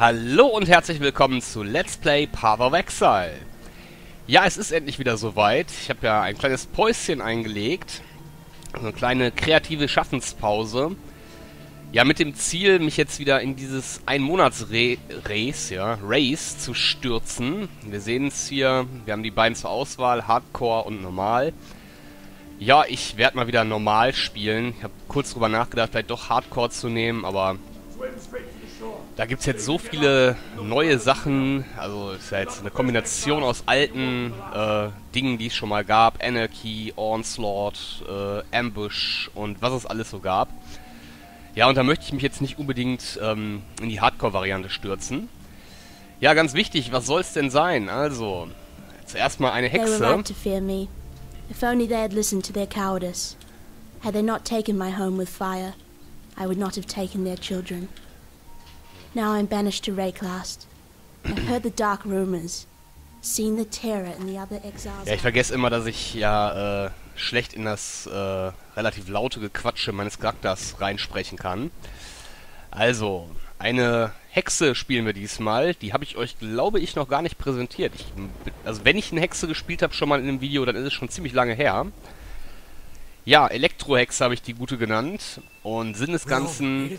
Hallo und herzlich willkommen zu Let's Play Path of Exile. Ja, es ist endlich wieder soweit. Ich habe ja ein kleines Päuschen eingelegt. Eine kleine kreative Schaffenspause. Ja, mit dem Ziel, mich jetzt wieder in dieses Ein-Monats-Race, ja, Race zu stürzen. Wir sehen es hier, wir haben die beiden zur Auswahl, Hardcore und Normal. Ja, ich werde mal wieder normal spielen. Ich habe kurz drüber nachgedacht, vielleicht doch Hardcore zu nehmen, aber da gibt es jetzt so viele neue Sachen. Also ist ja jetzt eine Kombination aus alten äh, Dingen, die es schon mal gab. Anarchy, Onslaught, äh, Ambush und was es alles so gab. Ja, und da möchte ich mich jetzt nicht unbedingt ähm, in die Hardcore-Variante stürzen. Ja, ganz wichtig, was soll es denn sein? Also, zuerst mal eine Hexe. They were right to fear me. If only they had listened to their cowardice. Had they not taken my home with fire, I would not have taken their children. Now I'm banished to Rayclast. I've heard the dark rumors. Seen the terror in the other exiles. Ja, ich vergesse immer, dass ich ja äh, schlecht in das äh, relativ laute Gequatsche meines Charakters reinsprechen kann. Also, eine Hexe spielen wir diesmal. Die habe ich euch, glaube ich, noch gar nicht präsentiert. Ich, also, wenn ich eine Hexe gespielt habe, schon mal in einem Video, dann ist es schon ziemlich lange her. Ja, Elektrohexe habe ich die gute genannt. Und Sinn des Ganzen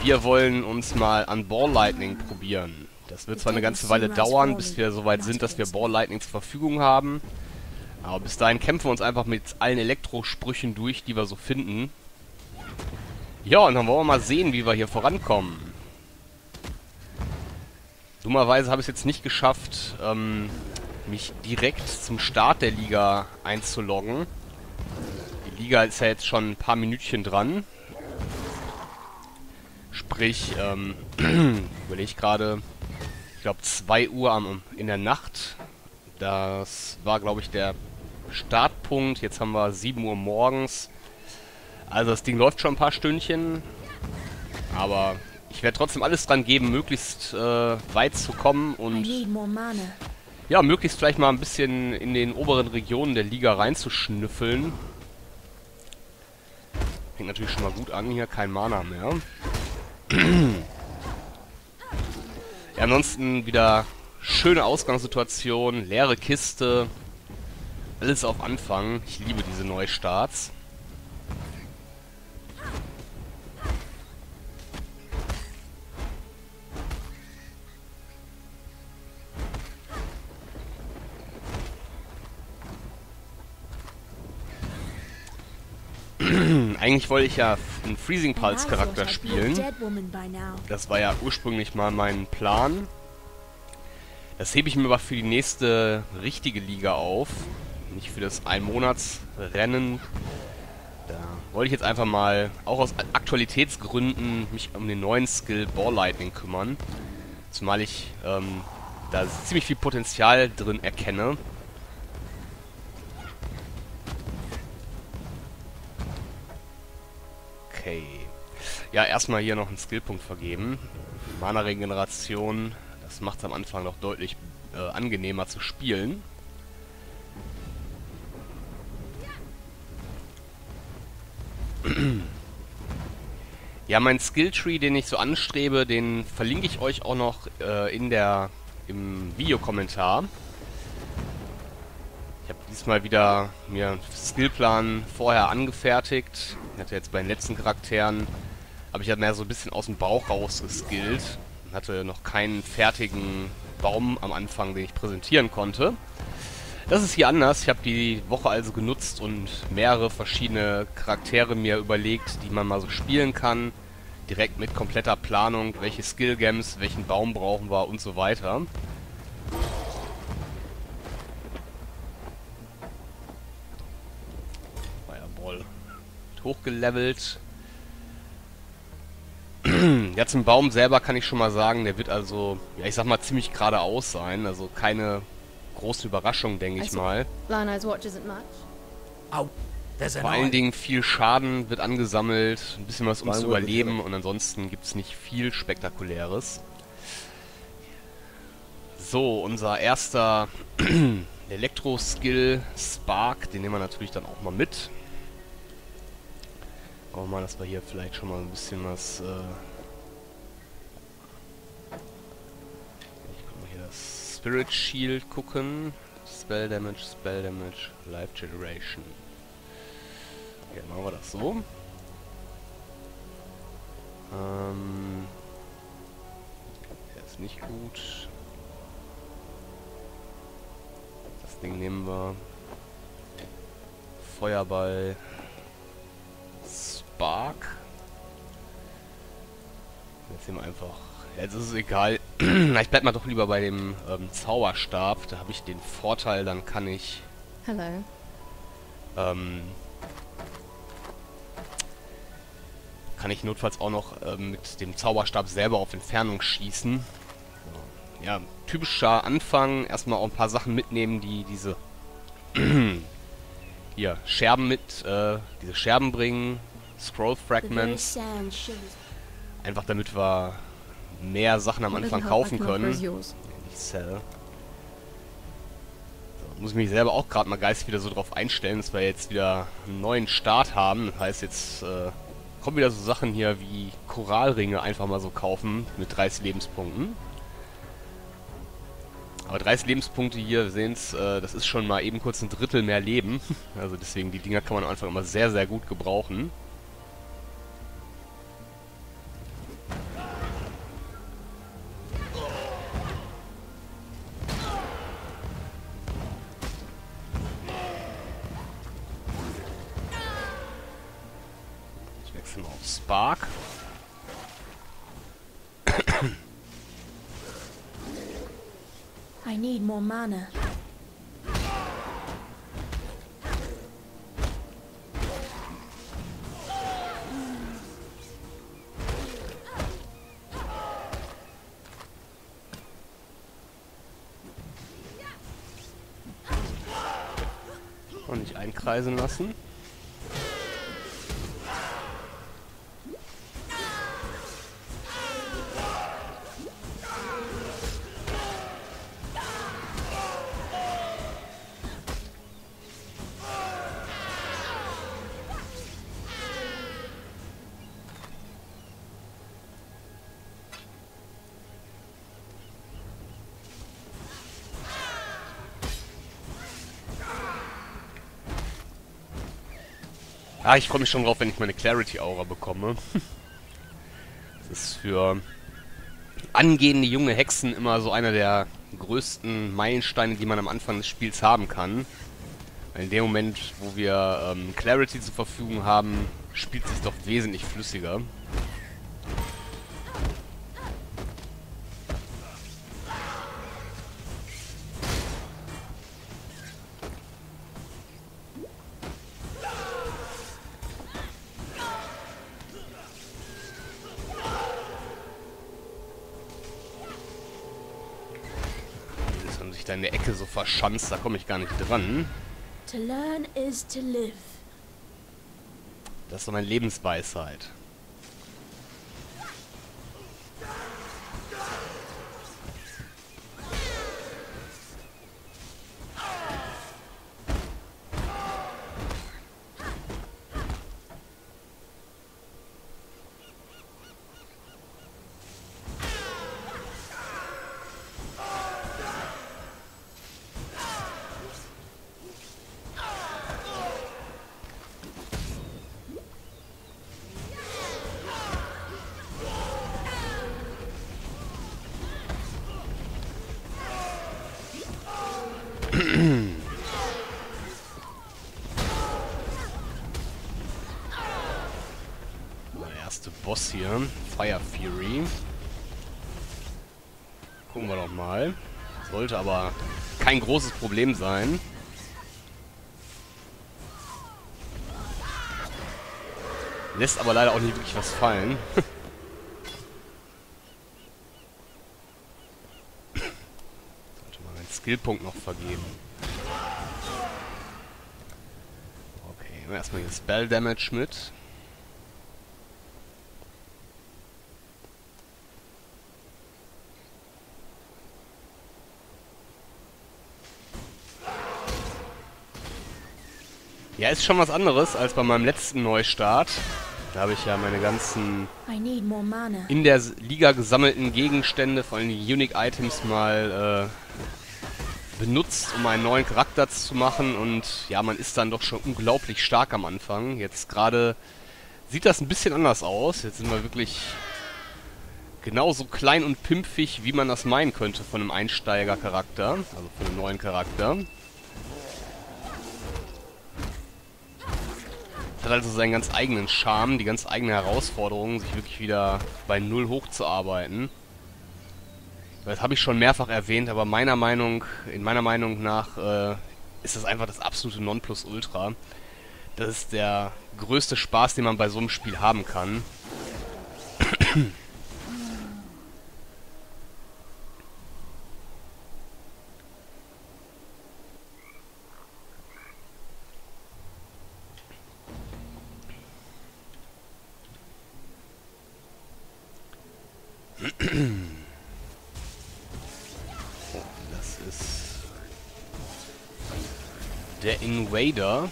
wir wollen uns mal an Ball Lightning probieren. Das wird zwar eine ganze Weile dauern, bis wir soweit sind, dass wir Ball Lightning zur Verfügung haben. Aber bis dahin kämpfen wir uns einfach mit allen Elektrosprüchen durch, die wir so finden. Ja, und dann wollen wir mal sehen, wie wir hier vorankommen. Dummerweise habe ich es jetzt nicht geschafft, ähm, mich direkt zum Start der Liga einzuloggen. Die Liga ist ja jetzt schon ein paar Minütchen dran. Sprich, ähm, überlege ich gerade, ich glaube 2 Uhr am, in der Nacht. Das war, glaube ich, der Startpunkt. Jetzt haben wir 7 Uhr morgens. Also das Ding läuft schon ein paar Stündchen. Aber ich werde trotzdem alles dran geben, möglichst äh, weit zu kommen und ja, möglichst vielleicht mal ein bisschen in den oberen Regionen der Liga reinzuschnüffeln. Fängt natürlich schon mal gut an, hier kein Mana mehr ja, ansonsten wieder schöne Ausgangssituation, leere Kiste, alles auf Anfang. Ich liebe diese Neustarts. Eigentlich wollte ich ja einen Freezing Pulse Charakter spielen. Das war ja ursprünglich mal mein Plan. Das hebe ich mir aber für die nächste richtige Liga auf. Nicht für das Ein-Monats-Rennen. Da wollte ich jetzt einfach mal, auch aus Aktualitätsgründen, mich um den neuen Skill Ball Lightning kümmern. Zumal ich ähm, da ziemlich viel Potenzial drin erkenne. Okay. Ja, erstmal hier noch einen Skillpunkt vergeben. Mana-Regeneration, das macht es am Anfang noch deutlich äh, angenehmer zu spielen. Ja, mein Skilltree, den ich so anstrebe, den verlinke ich euch auch noch äh, in der im Videokommentar. Ich habe diesmal wieder mir einen Skillplan vorher angefertigt. Ich hatte jetzt bei den letzten Charakteren, habe ich ja mehr so ein bisschen aus dem Bauch raus geskillt. Hatte noch keinen fertigen Baum am Anfang, den ich präsentieren konnte. Das ist hier anders. Ich habe die Woche also genutzt und mehrere verschiedene Charaktere mir überlegt, die man mal so spielen kann. Direkt mit kompletter Planung, welche Skill-Gems, welchen Baum brauchen wir und so weiter. Hochgelevelt. ja, zum Baum selber kann ich schon mal sagen, der wird also, ja, ich sag mal, ziemlich geradeaus sein. Also keine große Überraschung, denke ich mal. Vor allen Dingen viel Schaden wird angesammelt, ein bisschen was ums Überleben und ansonsten gibt es nicht viel Spektakuläres. So, unser erster Elektro-Skill Spark, den nehmen wir natürlich dann auch mal mit. Gucken mal, dass wir hier vielleicht schon mal ein bisschen was... Äh Spirit Shield gucken. Spell Damage, Spell Damage, Life Generation. Okay, machen wir das so. Ähm, der ist nicht gut. Das Ding nehmen wir. Feuerball. Spark. Jetzt nehmen wir einfach... Jetzt ist es egal. ich bleib mal doch lieber bei dem ähm, Zauberstab. Da habe ich den Vorteil, dann kann ich... Hello. Ähm, kann ich notfalls auch noch ähm, mit dem Zauberstab selber auf Entfernung schießen. Ja, typischer Anfang. Erstmal auch ein paar Sachen mitnehmen, die diese hier Scherben mit, äh, diese Scherben bringen. Scroll Fragments. Einfach damit wir mehr Sachen am Anfang kaufen können. Cell. So, muss ich mich selber auch gerade mal geistig wieder so drauf einstellen, dass wir jetzt wieder einen neuen Start haben. Das heißt, jetzt äh, kommen wieder so Sachen hier wie Koralringe einfach mal so kaufen mit 30 Lebenspunkten. Aber 30 Lebenspunkte hier, wir sehen es, äh, das ist schon mal eben kurz ein Drittel mehr Leben. Also deswegen, die Dinger kann man am Anfang immer sehr, sehr gut gebrauchen. Spark. I need more mana. Und nicht einkreisen lassen. Ah, ich freue mich schon drauf, wenn ich meine Clarity-Aura bekomme. das ist für angehende junge Hexen immer so einer der größten Meilensteine, die man am Anfang des Spiels haben kann. In dem Moment, wo wir ähm, Clarity zur Verfügung haben, spielt es sich doch wesentlich flüssiger. Da in der Ecke so verschanzt, da komme ich gar nicht dran. To learn is to live. Das ist so meine Lebensweisheit. Der erste Boss hier, Fire Fury. Gucken wir doch mal. Sollte aber kein großes Problem sein. Lässt aber leider auch nicht wirklich was fallen. Skillpunkt noch vergeben. Okay, erstmal hier Spell Damage mit. Ja, ist schon was anderes als bei meinem letzten Neustart. Da habe ich ja meine ganzen in der Liga gesammelten Gegenstände, vor allem die Unique Items, mal äh, benutzt, um einen neuen Charakter zu machen. Und ja, man ist dann doch schon unglaublich stark am Anfang. Jetzt gerade sieht das ein bisschen anders aus. Jetzt sind wir wirklich genauso klein und pimpfig, wie man das meinen könnte von einem Einsteiger-Charakter, also von einem neuen Charakter. Hat also seinen ganz eigenen Charme, die ganz eigene Herausforderung, sich wirklich wieder bei Null hochzuarbeiten. Das habe ich schon mehrfach erwähnt, aber meiner Meinung, in meiner Meinung nach äh, ist das einfach das absolute Nonplusultra. Das ist der größte Spaß, den man bei so einem Spiel haben kann. Invader.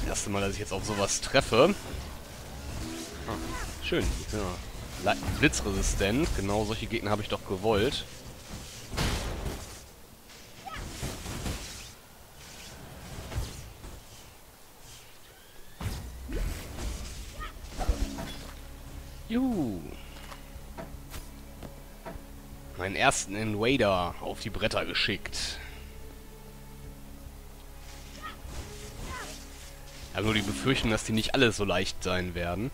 Das erste Mal, dass ich jetzt auf sowas treffe. Ah, schön. Ja. Blitzresistent. Genau solche Gegner habe ich doch gewollt. Juhu. Meinen ersten Invader auf die Bretter geschickt. Ich habe nur die Befürchtung, dass die nicht alle so leicht sein werden.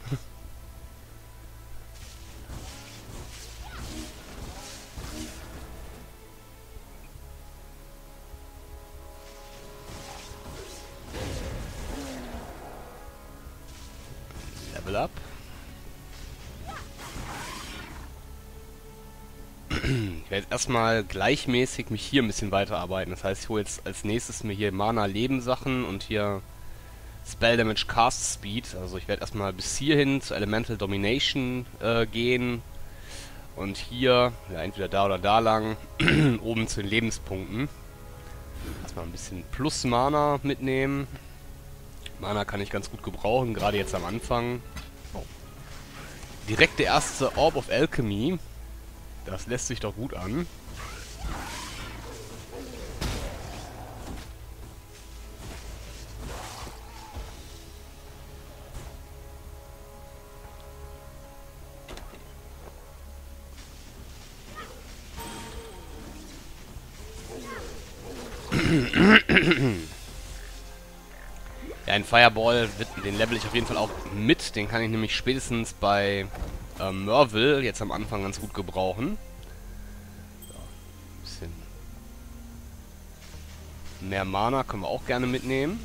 Erstmal gleichmäßig mich hier ein bisschen weiterarbeiten. Das heißt, ich hole jetzt als nächstes mir hier Mana Leben Sachen und hier Spell Damage Cast Speed. Also ich werde erstmal bis hierhin zu Elemental Domination äh, gehen. Und hier, ja entweder da oder da lang, oben zu den Lebenspunkten. Erstmal ein bisschen Plus Mana mitnehmen. Mana kann ich ganz gut gebrauchen, gerade jetzt am Anfang. Direkt der erste Orb of Alchemy. Das lässt sich doch gut an. Ja, ein Fireball, wird, den level ich auf jeden Fall auch mit. Den kann ich nämlich spätestens bei ähm, Merville jetzt am Anfang ganz gut gebrauchen. Ein bisschen mehr Mana können wir auch gerne mitnehmen.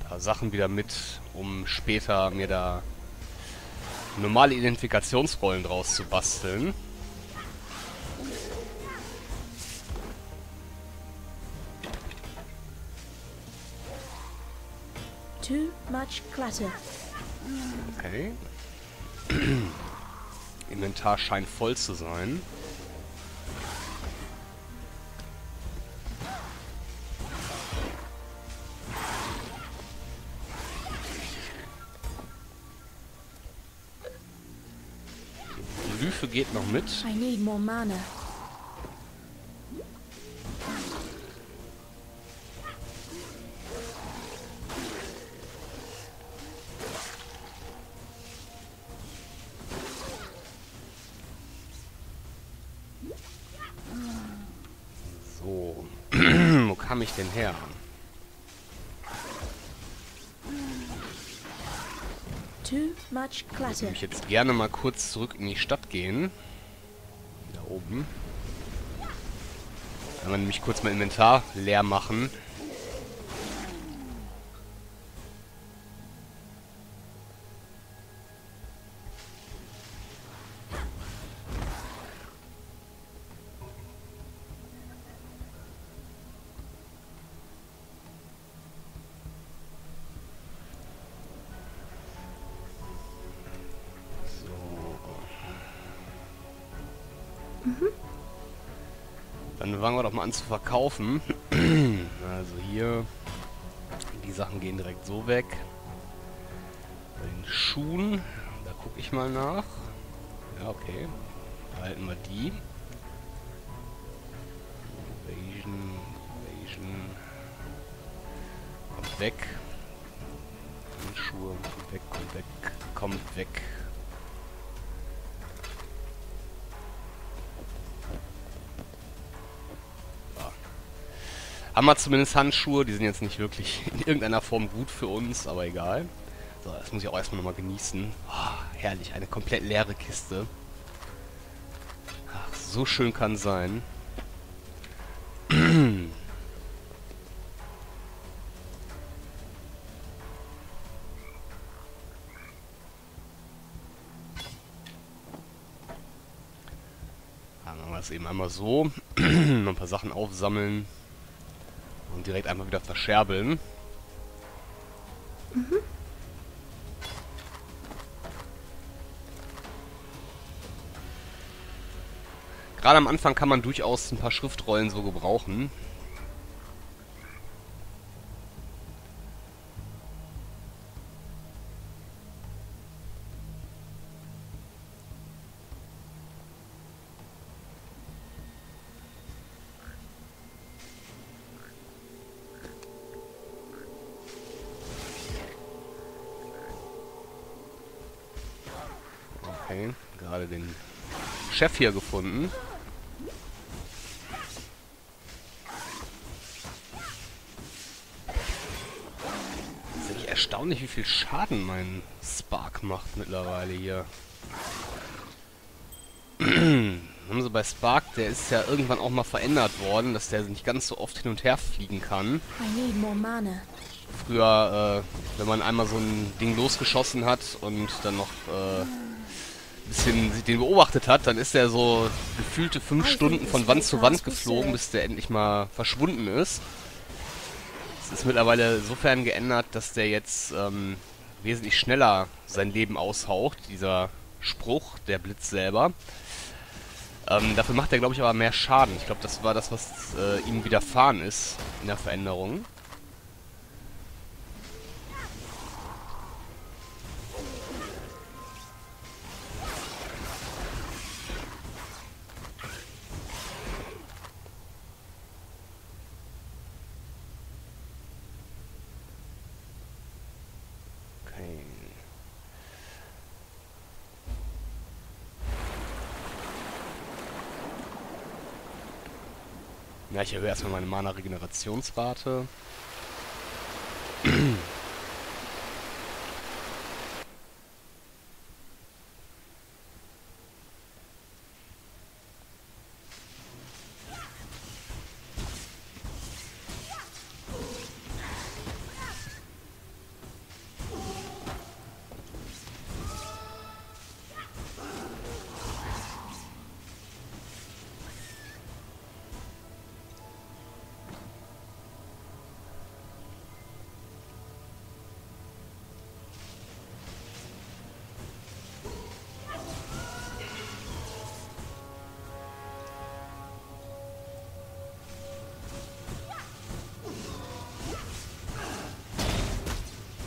Ein paar Sachen wieder mit, um später mir da normale Identifikationsrollen draus zu basteln. Much clutter. Okay. Inventar scheint voll zu sein. Lyphe geht noch mit. I need more mana. Ich denn her? Too much Ich würde jetzt gerne mal kurz zurück in die Stadt gehen. Da oben. Kann man nämlich kurz mein Inventar leer machen. Dann fangen wir doch mal an zu verkaufen. also hier, die Sachen gehen direkt so weg. Bei den Schuhen, da gucke ich mal nach. Ja, okay. Behalten wir die. Invasion, Invasion. Kommt weg. Handschuhe, kommt weg, kommt weg, kommt weg. Haben wir zumindest Handschuhe, die sind jetzt nicht wirklich in irgendeiner Form gut für uns, aber egal. So, das muss ich auch erstmal nochmal genießen. Oh, herrlich, eine komplett leere Kiste. Ach, so schön kann sein. Machen wir es eben einmal so. ein paar Sachen aufsammeln. Und direkt einfach wieder verscherbeln. Gerade am Anfang kann man durchaus ein paar Schriftrollen so gebrauchen. Chef hier gefunden. ist wirklich erstaunlich, wie viel Schaden mein Spark macht mittlerweile hier. Haben sie bei Spark, der ist ja irgendwann auch mal verändert worden, dass der nicht ganz so oft hin und her fliegen kann. Früher, äh, wenn man einmal so ein Ding losgeschossen hat und dann noch äh, bisschen den beobachtet hat, dann ist er so gefühlte fünf Stunden von Wand zu Wand geflogen, bis der endlich mal verschwunden ist. Es ist mittlerweile insofern geändert, dass der jetzt ähm, wesentlich schneller sein Leben aushaucht, dieser Spruch, der Blitz selber. Ähm, dafür macht er, glaube ich, aber mehr Schaden. Ich glaube, das war das, was äh, ihm widerfahren ist in der Veränderung. Ja, ich erhöhe erstmal meine Mana-Regenerationsrate.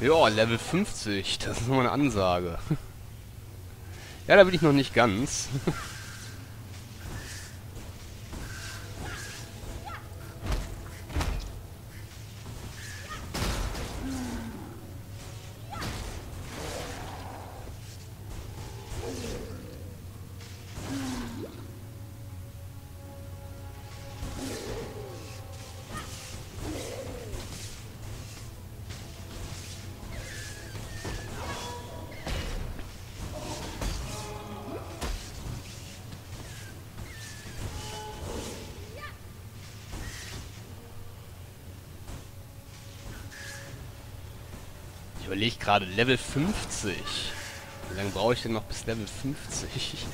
Ja, Level 50. Das ist nochmal eine Ansage. ja, da bin ich noch nicht ganz. Ich überlege gerade, Level 50. Wie lange brauche ich denn noch bis Level 50?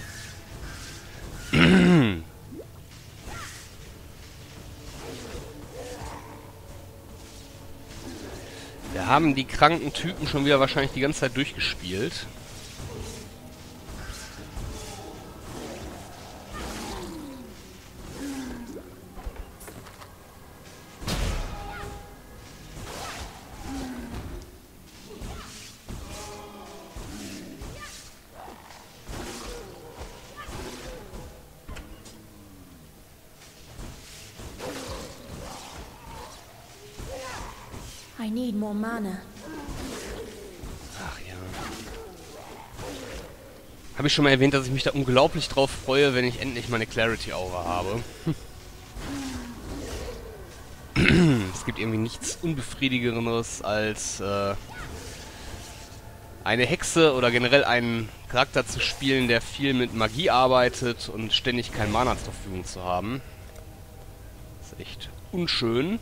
Wir haben die kranken Typen schon wieder wahrscheinlich die ganze Zeit durchgespielt. Habe ich schon mal erwähnt, dass ich mich da unglaublich drauf freue, wenn ich endlich meine Clarity Aura habe. es gibt irgendwie nichts unbefriedigenderes als äh, eine Hexe oder generell einen Charakter zu spielen, der viel mit Magie arbeitet und ständig kein Mana zur Verfügung zu haben. Das ist echt unschön.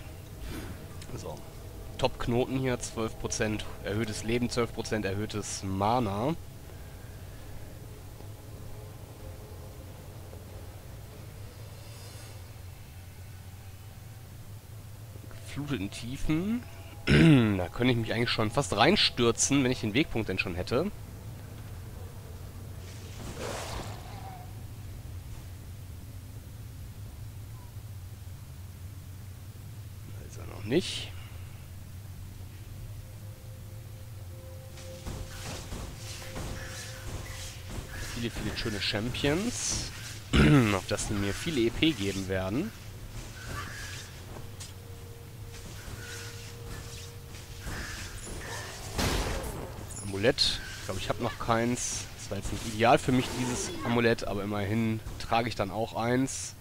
So. Top-Knoten hier, 12% erhöhtes Leben, 12% erhöhtes Mana. Gefluteten Tiefen. da könnte ich mich eigentlich schon fast reinstürzen, wenn ich den Wegpunkt denn schon hätte. Da ist er noch nicht. Viele, viele schöne Champions, auf das sie mir viele EP geben werden. Amulett. Ich glaube, ich habe noch keins. Das war jetzt nicht ideal für mich, dieses Amulett, aber immerhin trage ich dann auch eins.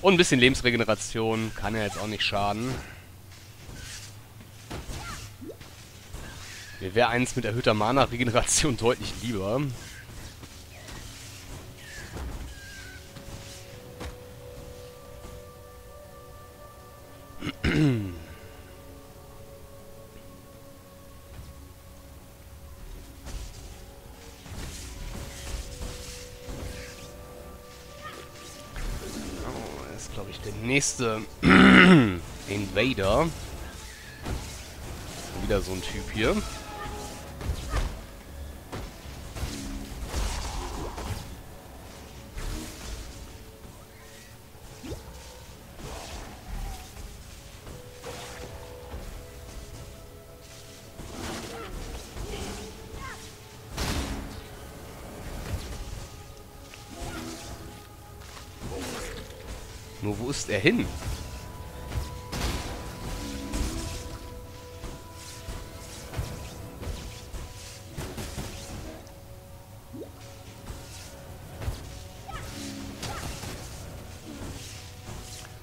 Und ein bisschen Lebensregeneration kann ja jetzt auch nicht schaden. Mir wäre eins mit erhöhter Mana-Regeneration deutlich lieber. Nächste Invader. Wieder so ein Typ hier. Nur wo ist er hin?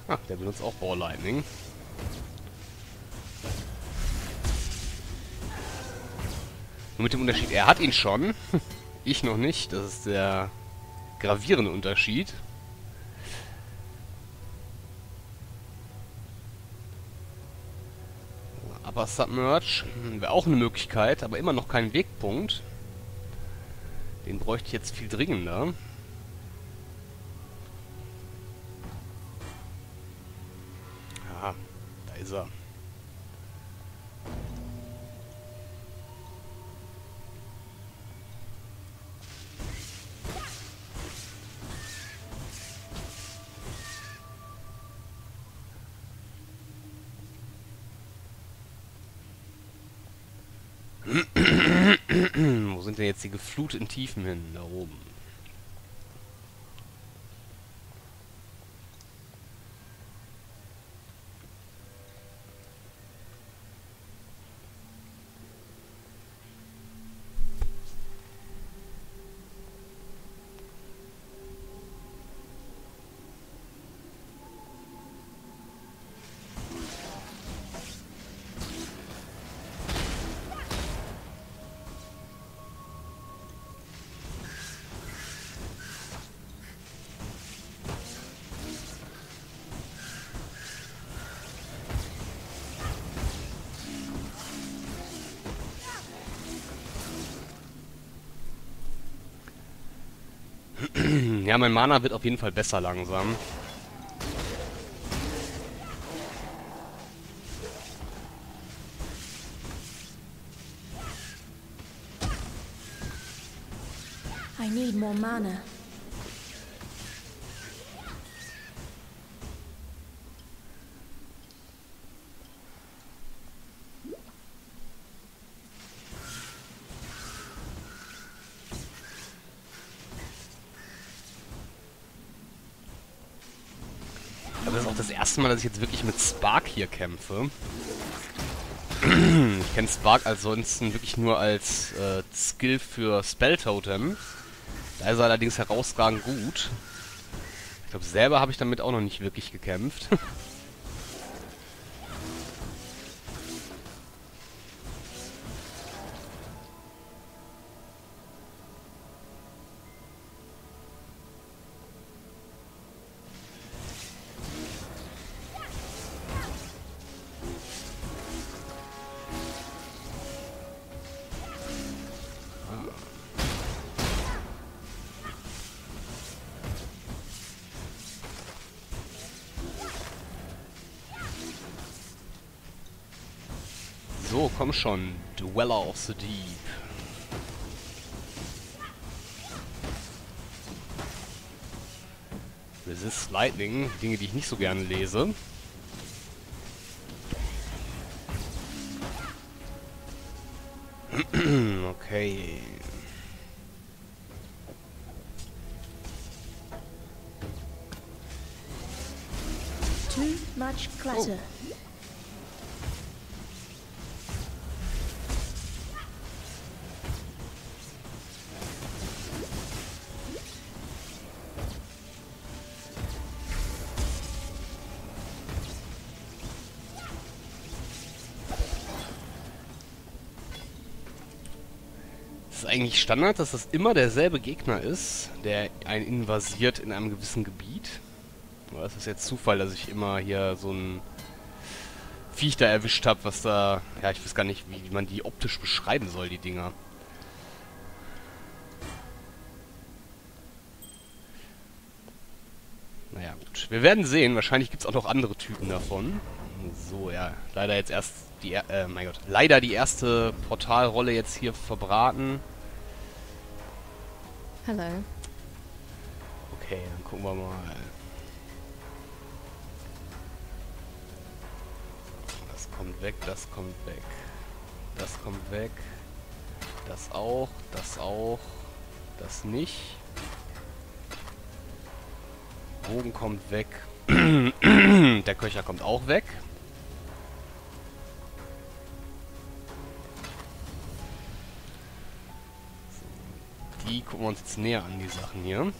Ah, der benutzt auch Ball Lightning. Nur mit dem Unterschied, er hat ihn schon. ich noch nicht. Das ist der gravierende Unterschied. Upper Submerge wäre auch eine Möglichkeit, aber immer noch kein Wegpunkt. Den bräuchte ich jetzt viel dringender. Jetzt die gefluteten Tiefen hin? Da oben. Ja, mein Mana wird auf jeden Fall besser langsam. I need more mana. Aber das ist auch das erste Mal, dass ich jetzt wirklich mit Spark hier kämpfe. Ich kenne Spark ansonsten wirklich nur als äh, Skill für Spell Totem. Da ist er allerdings herausragend gut. Ich glaube, selber habe ich damit auch noch nicht wirklich gekämpft. So, komm schon. Dweller of the Deep. Resist Lightning. Dinge, die ich nicht so gerne lese. okay. Too much clutter. Es eigentlich Standard, dass das immer derselbe Gegner ist, der einen invasiert in einem gewissen Gebiet. Oder ist das jetzt Zufall, dass ich immer hier so ein Viech da erwischt habe, was da... Ja, ich weiß gar nicht, wie, man die optisch beschreiben soll, die Dinger. Naja, gut. Wir werden sehen. Wahrscheinlich gibt es auch noch andere Typen davon. So, ja. Leider jetzt erst die... Äh, mein Gott. Leider die erste Portalrolle jetzt hier verbraten. Hello. Okay, dann gucken wir mal. Das kommt weg, das kommt weg. Das kommt weg. Das auch, das auch. Das nicht. Bogen kommt weg. Der Köcher kommt auch weg. Gucken wir uns jetzt näher an, die Sachen hier.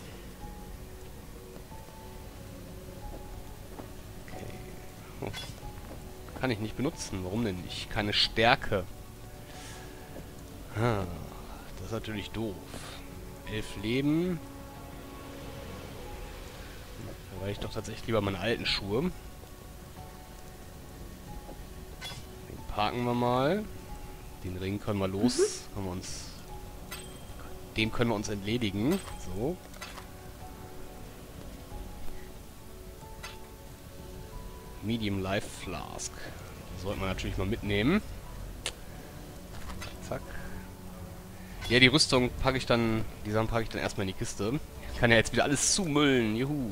Okay. Oh. Kann ich nicht benutzen. Warum denn nicht? Keine Stärke. Ah, das ist natürlich doof. Elf Leben. Da war ich doch tatsächlich lieber meine alten Schuhe. Den parken wir mal. Den Ring können wir los. Können wir uns dem können wir uns entledigen. So. Medium Life Flask. Sollten wir natürlich mal mitnehmen. Zack. Ja, die Rüstung packe ich dann, die Sachen packe ich dann erstmal in die Kiste. Kann ja jetzt wieder alles zumüllen. Juhu.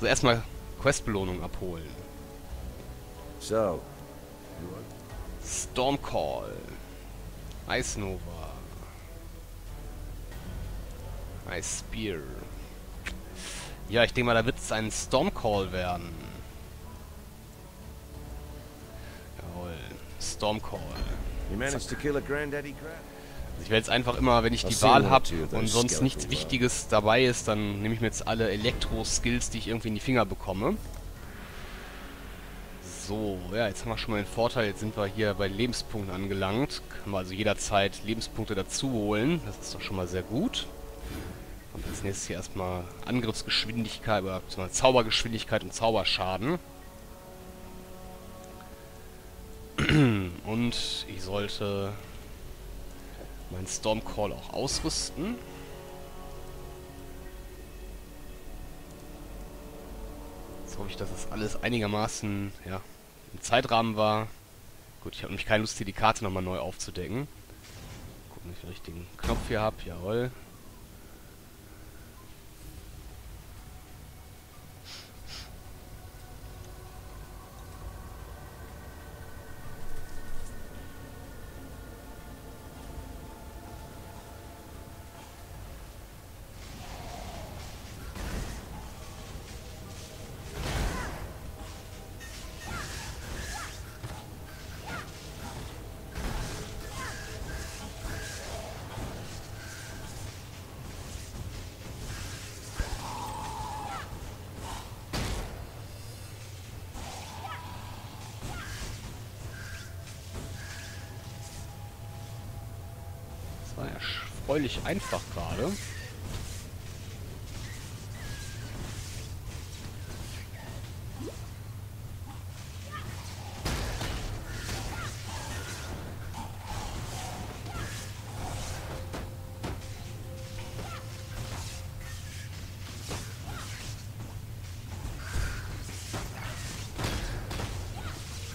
So, erstmal Questbelohnung abholen. So, Stormcall. Ice Nova. Ice Spear. Ja, ich denke mal, da wird es ein Stormcall werden. Jawohl. Stormcall. Also ich werde jetzt einfach immer, wenn ich die Wahl habe und sonst nichts. Wichtiges dabei ist, dann nehme ich mir jetzt alle Elektro-Skills, die ich irgendwie in die Finger bekomme. So, ja, jetzt haben wir schon mal den Vorteil, jetzt sind wir hier bei Lebenspunkten angelangt. Können wir also jederzeit Lebenspunkte dazu holen. Das ist doch schon mal sehr gut. Und als nächstes hier erstmal Angriffsgeschwindigkeit, oder Zaubergeschwindigkeit und Zauberschaden. Und ich sollte meinen Stormcall auch ausrüsten. Jetzt hoffe ich, dass das alles einigermaßen ja, im Zeitrahmen war. Gut, ich habe nämlich keine Lust, hier die Karte nochmal neu aufzudecken. Gucken, ob ich den richtigen Knopf hier habe. Jawohl. Erfreulich einfach gerade.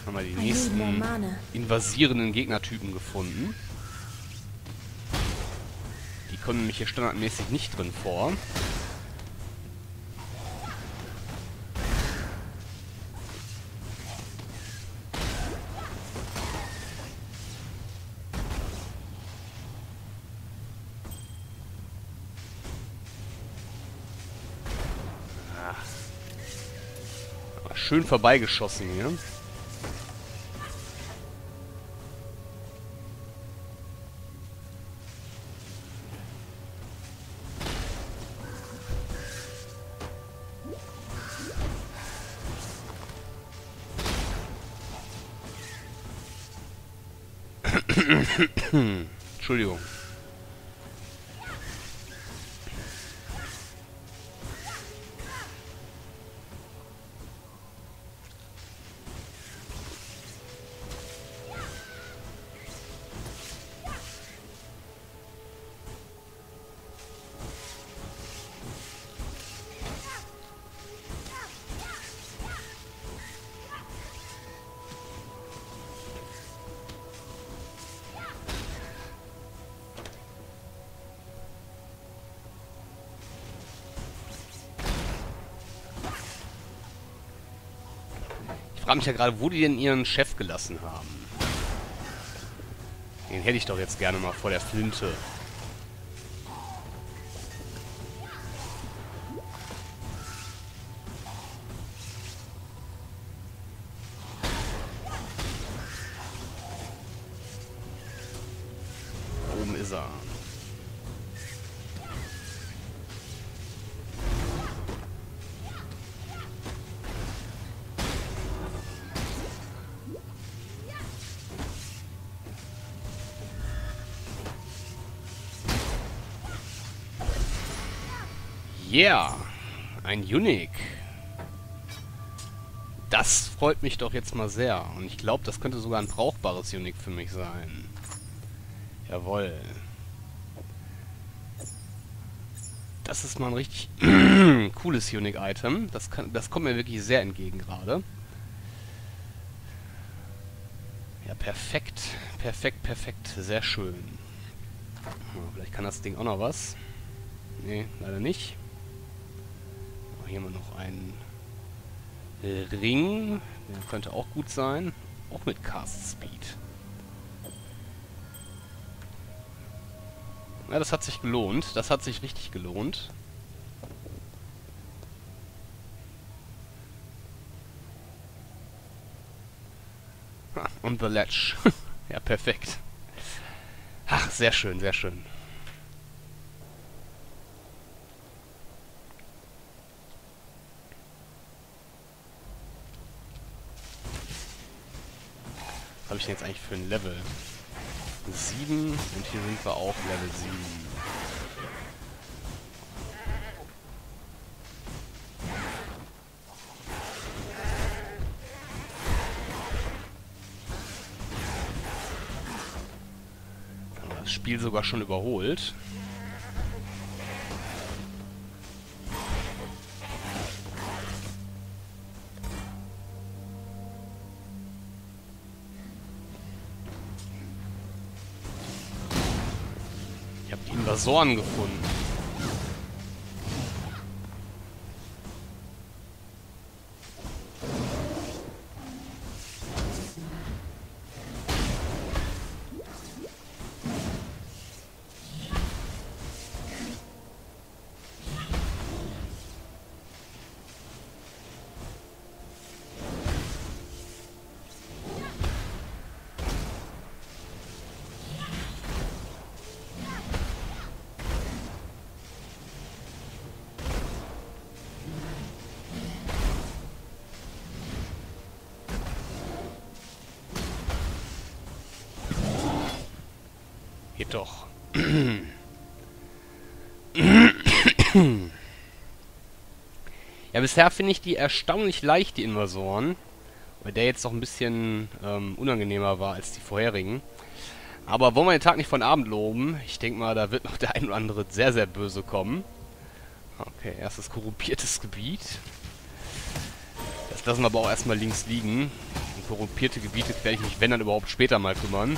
Haben wir die nächsten invasierenden Gegnertypen gefunden. Kommen nämlich hier standardmäßig nicht drin vor. Ah. Schön vorbeigeschossen hier. Ich frage mich ja gerade, wo die denn ihren Chef gelassen haben. Den hätte ich doch jetzt gerne mal vor der Flinte. Yeah, ein Unique. Das freut mich doch jetzt mal sehr. Und ich glaube, das könnte sogar ein brauchbares Unique für mich sein. Jawohl. Das ist mal ein richtig cooles Unique-Item. Das, das kommt mir wirklich sehr entgegen gerade. Ja, perfekt. Perfekt, perfekt. Sehr schön. Vielleicht kann das Ding auch noch was. Nee, leider nicht. Hier haben wir noch einen Ring. Der könnte auch gut sein. Auch mit Cast Speed. Ja, das hat sich gelohnt. Das hat sich richtig gelohnt. Und The Ledge. ja, perfekt. Ach, sehr schön, sehr schön. Ich denn jetzt eigentlich für ein Level? 7 und hier sind wir auch Level 7. Dann haben wir das Spiel sogar schon überholt. Invasoren gefunden. Bisher finde ich die erstaunlich leicht, die Invasoren. Weil der jetzt noch ein bisschen ähm, unangenehmer war als die vorherigen. Aber wollen wir den Tag nicht von Abend loben? Ich denke mal, da wird noch der ein oder andere sehr, sehr böse kommen. Okay, erstes korrumpiertes Gebiet. Das lassen wir aber auch erstmal links liegen. Um korrumpierte Gebiete werde ich mich, wenn dann überhaupt, später mal kümmern.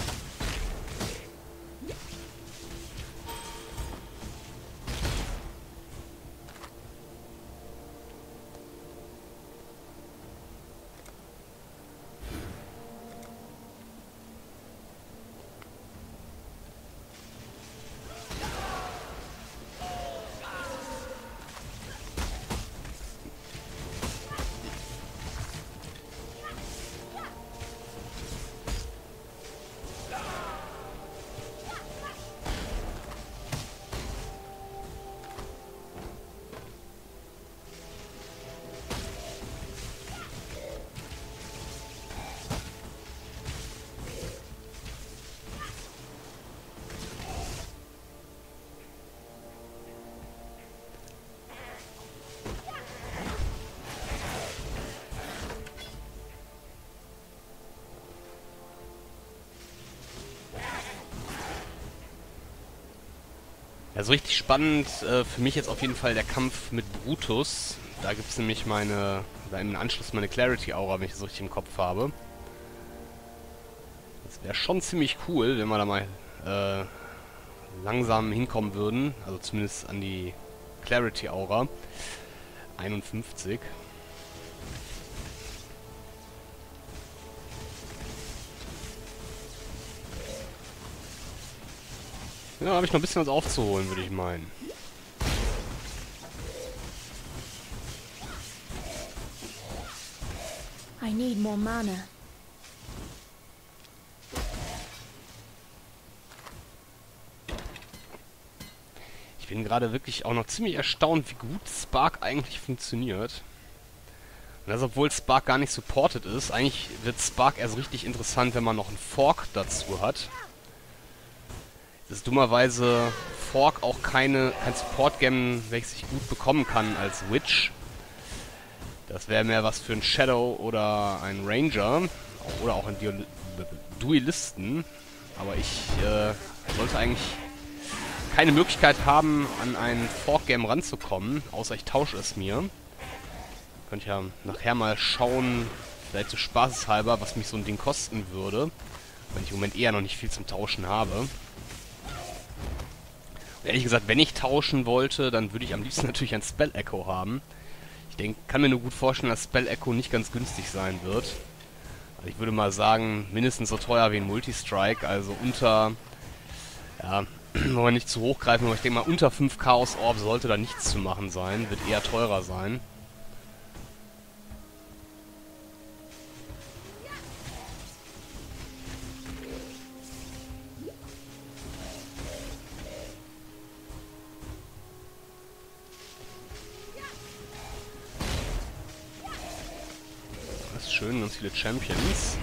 Spannend äh, für mich jetzt auf jeden Fall der Kampf mit Brutus. Da gibt es nämlich meine, im Anschluss meine Clarity-Aura, wenn ich das richtig im Kopf habe. Das wäre schon ziemlich cool, wenn wir da mal äh, langsam hinkommen würden. Also zumindest an die Clarity-Aura. 51. Ja, habe ich noch ein bisschen was aufzuholen, würde ich meinen. I need more mana. Ich bin gerade wirklich auch noch ziemlich erstaunt, wie gut Spark eigentlich funktioniert. Und das, obwohl Spark gar nicht supported ist. Eigentlich wird Spark erst richtig interessant, wenn man noch einen Fork dazu hat. Ist dummerweise Fork auch keine, kein Support-Game, welches ich gut bekommen kann als Witch. Das wäre mehr was für einen Shadow oder einen Ranger. Oder auch einen Dual Duelisten. Aber ich äh, sollte eigentlich keine Möglichkeit haben, an ein Fork-Game ranzukommen, außer ich tausche es mir. Könnt ja nachher mal schauen, vielleicht so spaßeshalber, was mich so ein Ding kosten würde. Wenn ich im Moment eher noch nicht viel zum Tauschen habe. Ehrlich gesagt, wenn ich tauschen wollte, dann würde ich am liebsten natürlich ein Spell Echo haben. Ich denk, kann mir nur gut vorstellen, dass Spell Echo nicht ganz günstig sein wird. Also ich würde mal sagen, mindestens so teuer wie ein Multistrike, also unter... Ja, wollen wir nicht zu hoch greifen, aber ich denke mal, unter 5 Chaos Orb sollte da nichts zu machen sein. Wird eher teurer sein. Schön, ganz viele Champions.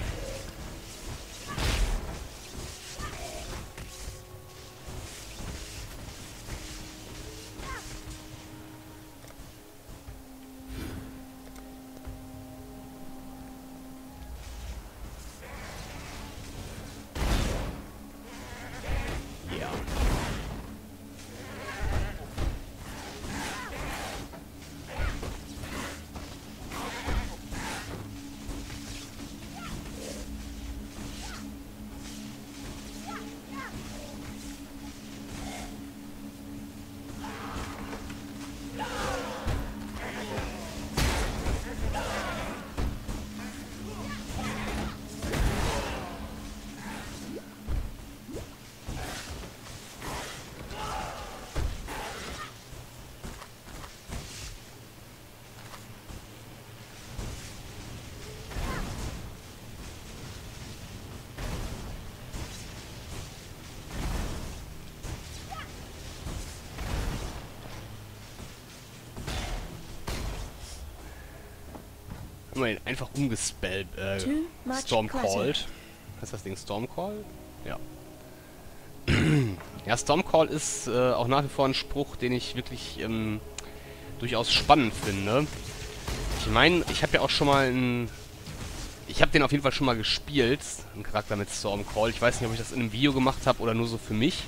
Wir ihn einfach umgespellt, äh, Stormcalled. Heißt das Ding Stormcall? Ja. Ja, Stormcall ist äh, auch nach wie vor ein Spruch, den ich wirklich ähm, durchaus spannend finde. Ich meine, ich habe ja auch schon mal einen... Ich habe den auf jeden Fall schon mal gespielt, einen Charakter mit Stormcall. Ich weiß nicht, ob ich das in einem Video gemacht habe oder nur so für mich.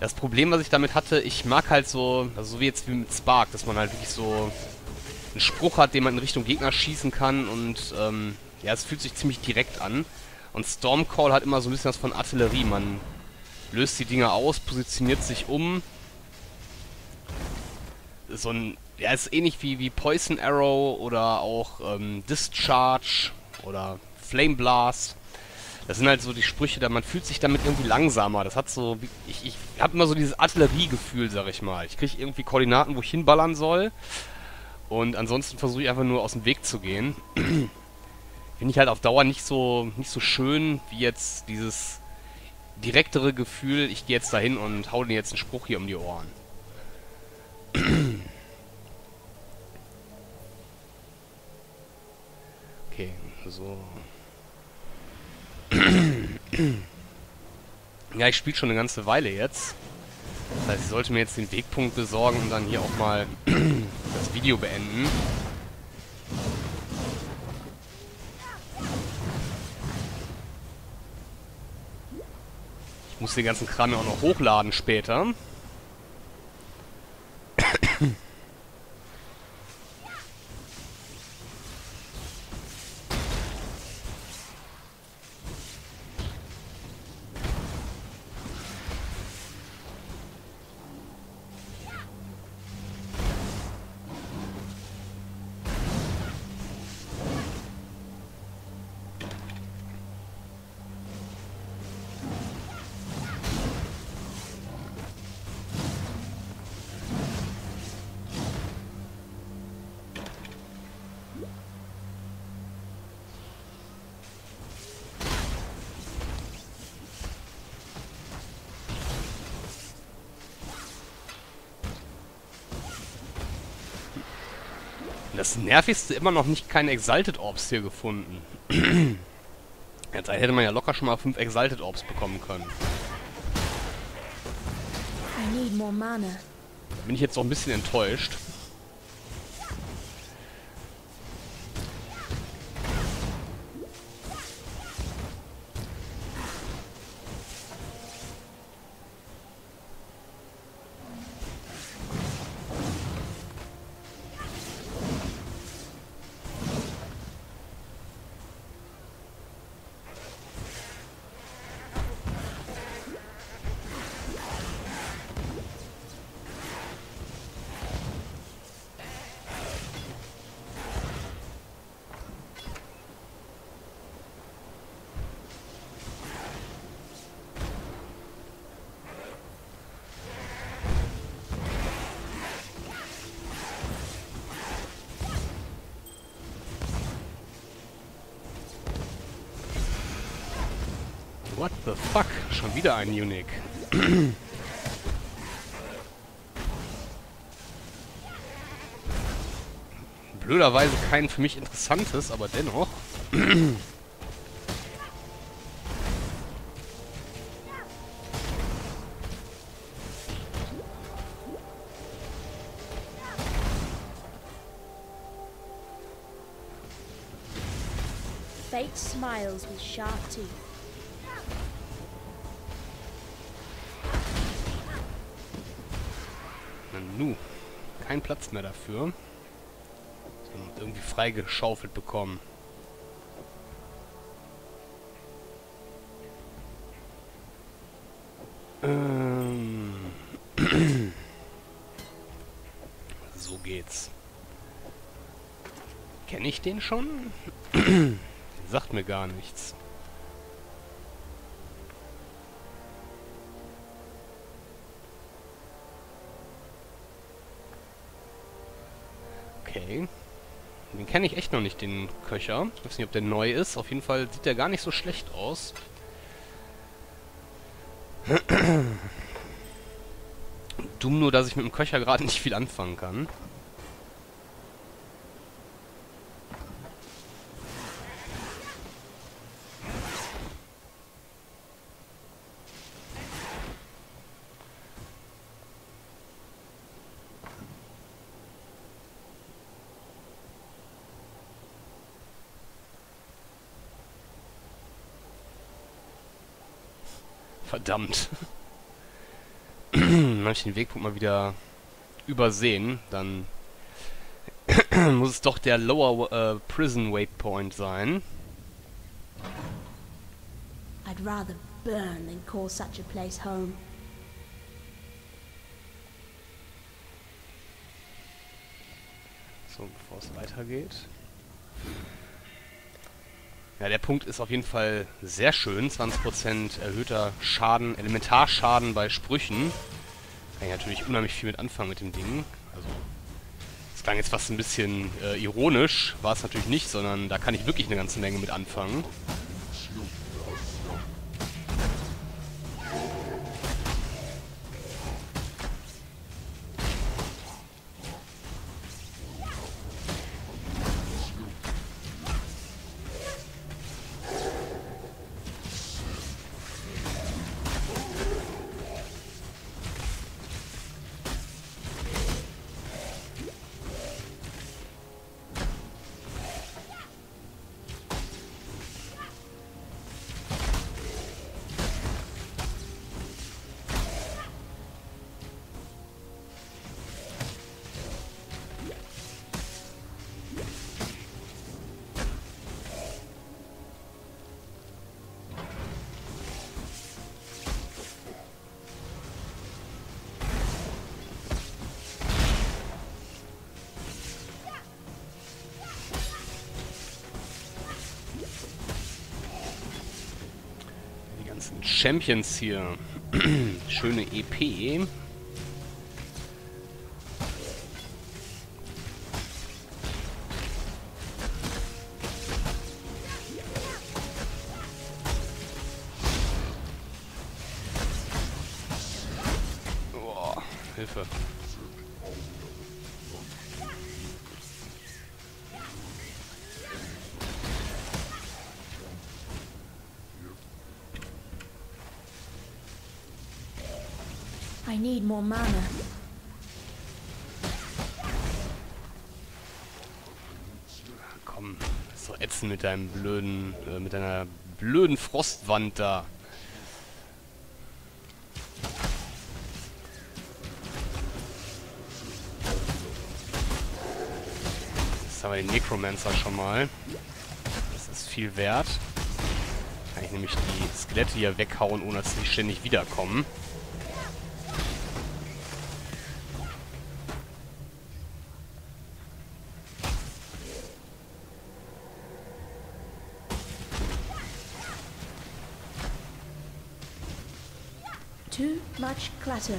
Das Problem, was ich damit hatte, ich mag halt so, also so wie jetzt wie mit Spark, dass man halt wirklich so einen Spruch hat, den man in Richtung Gegner schießen kann und ähm, ja, es fühlt sich ziemlich direkt an. Und Stormcall hat immer so ein bisschen was von Artillerie. Man löst die Dinger aus, positioniert sich um. So ein, ja, ist ähnlich wie, wie Poison Arrow oder auch ähm, Discharge oder Flame Blast. Das sind halt so die Sprüche, da man fühlt sich damit irgendwie langsamer. Das hat so, ich, ich habe immer so dieses Artilleriegefühl, sag ich mal. Ich kriege irgendwie Koordinaten, wo ich hinballern soll. Und ansonsten versuche ich einfach nur aus dem Weg zu gehen. Finde ich halt auf Dauer nicht so, nicht so schön, wie jetzt dieses direktere Gefühl, ich gehe jetzt dahin und hau dir jetzt einen Spruch hier um die Ohren. Okay, so. ja, ich spiele schon eine ganze Weile jetzt. Das heißt, ich sollte mir jetzt den Wegpunkt besorgen und dann hier auch mal das Video beenden. Ich muss den ganzen Kram ja auch noch hochladen später. Das nervigste immer noch nicht keine Exalted Orbs hier gefunden. Jetzt hätte man ja locker schon mal fünf Exalted Orbs bekommen können. Da bin ich jetzt auch ein bisschen enttäuscht. What the fuck? Schon wieder ein Unique. Blöderweise kein für mich interessantes, aber dennoch. Fate smiles with sharp teeth. Platz mehr dafür. Irgendwie freigeschaufelt bekommen. Ähm. so geht's. Kenne ich den schon? Sagt mir gar nichts. Kenne ich echt noch nicht, den Köcher. Ich weiß nicht, ob der neu ist. Auf jeden Fall sieht der gar nicht so schlecht aus. Dumm nur, dass ich mit dem Köcher gerade nicht viel anfangen kann. Verdammt. Habe ich den Wegpunkt mal wieder übersehen. Dann muss es doch der Lower äh, Prison Waypoint sein. I'd rather burn than call such a place home. So, bevor es weitergeht. Ja, der Punkt ist auf jeden Fall sehr schön. 20% erhöhter Schaden, Elementarschaden bei Sprüchen. Kann ich natürlich unheimlich viel mit anfangen mit dem Ding. Also, das klang jetzt fast ein bisschen äh, ironisch. War es natürlich nicht, sondern da kann ich wirklich eine ganze Menge mit anfangen. Ganzen Champions hier. Schöne EP. Deinem blöden, äh, mit deiner blöden Frostwand da. Jetzt haben wir den Necromancer schon mal. Das ist viel wert. Kann ich nämlich die Skelette hier weghauen, ohne dass sie ständig wiederkommen. Too much clutter.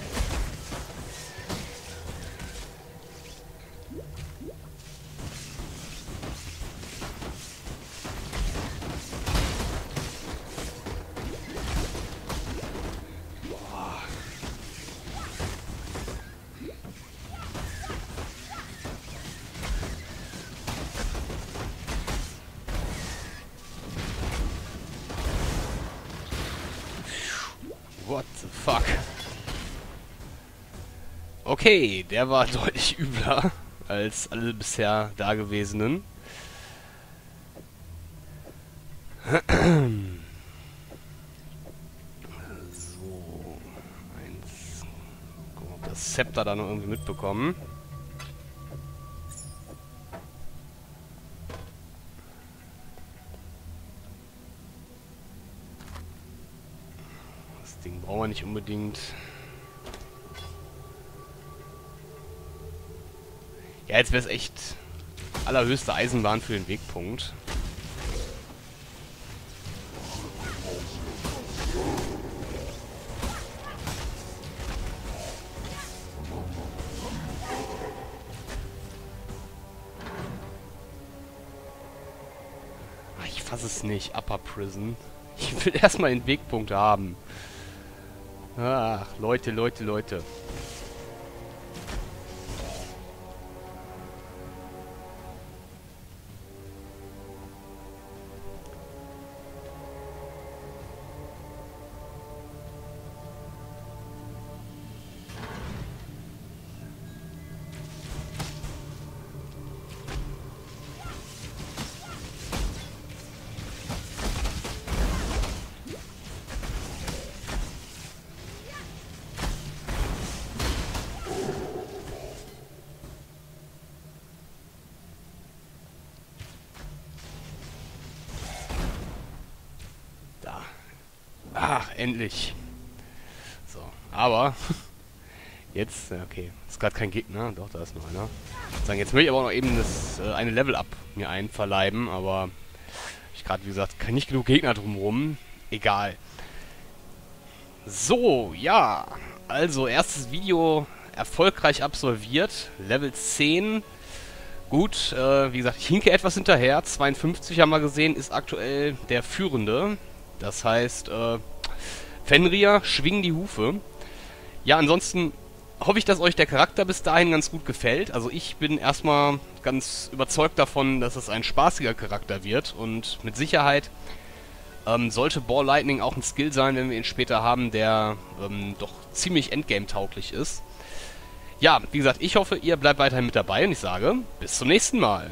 Okay, der war deutlich übler als alle bisher dagewesenen. So, eins. Gucken, ob das Scepter da noch irgendwie mitbekommen. Das Ding brauchen wir nicht unbedingt. Ja, jetzt wäre es echt allerhöchste Eisenbahn für den Wegpunkt. Ah, Ich fasse es nicht. Upper Prison. Ich will erstmal den Wegpunkt haben. Ach, Leute, Leute, Leute. Endlich. So, aber jetzt, okay, ist gerade kein Gegner, doch, da ist noch einer. Sagen, jetzt will ich aber auch noch eben das äh, eine Level up mir einverleiben, aber ich gerade wie gesagt, kann nicht genug Gegner drumherum. Egal. So, ja, also erstes Video erfolgreich absolviert, Level 10. Gut, äh, wie gesagt, ich hinke etwas hinterher. 52 haben wir gesehen, ist aktuell der Führende. Das heißt, äh, Fenrir, schwingen die Hufe. Ja, ansonsten hoffe ich, dass euch der Charakter bis dahin ganz gut gefällt. Also ich bin erstmal ganz überzeugt davon, dass es ein spaßiger Charakter wird. Und mit Sicherheit ähm, sollte Ball Lightning auch ein Skill sein, wenn wir ihn später haben, der ähm, doch ziemlich Endgame-tauglich ist. Ja, wie gesagt, ich hoffe, ihr bleibt weiterhin mit dabei und ich sage, bis zum nächsten Mal.